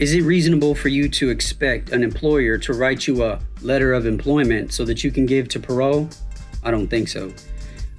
Is it reasonable for you to expect an employer to write you a letter of employment so that you can give to parole? I don't think so.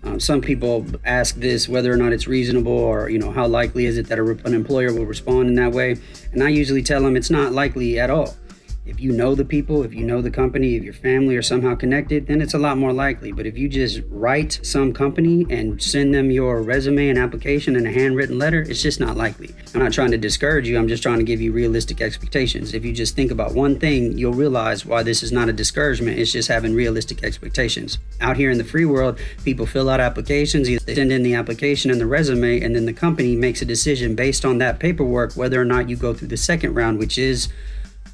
Um, some people ask this whether or not it's reasonable or you know how likely is it that a, an employer will respond in that way and i usually tell them it's not likely at all if you know the people, if you know the company, if your family are somehow connected, then it's a lot more likely. But if you just write some company and send them your resume and application and a handwritten letter, it's just not likely. I'm not trying to discourage you, I'm just trying to give you realistic expectations. If you just think about one thing, you'll realize why this is not a discouragement, it's just having realistic expectations. Out here in the free world, people fill out applications, they send in the application and the resume, and then the company makes a decision based on that paperwork whether or not you go through the second round, which is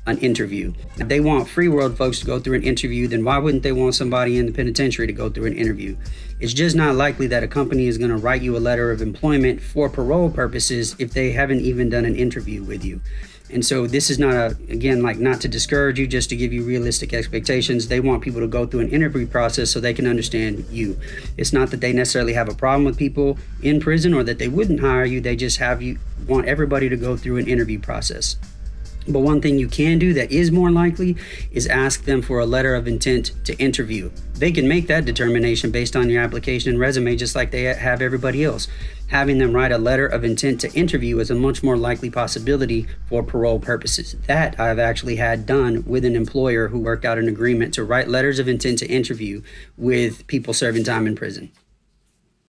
an interview. If they want free world folks to go through an interview, then why wouldn't they want somebody in the penitentiary to go through an interview? It's just not likely that a company is going to write you a letter of employment for parole purposes if they haven't even done an interview with you. And so this is not a again like not to discourage you just to give you realistic expectations. They want people to go through an interview process so they can understand you. It's not that they necessarily have a problem with people in prison or that they wouldn't hire you. They just have you want everybody to go through an interview process. But one thing you can do that is more likely is ask them for a letter of intent to interview. They can make that determination based on your application and resume, just like they have everybody else. Having them write a letter of intent to interview is a much more likely possibility for parole purposes. That I've actually had done with an employer who worked out an agreement to write letters of intent to interview with people serving time in prison.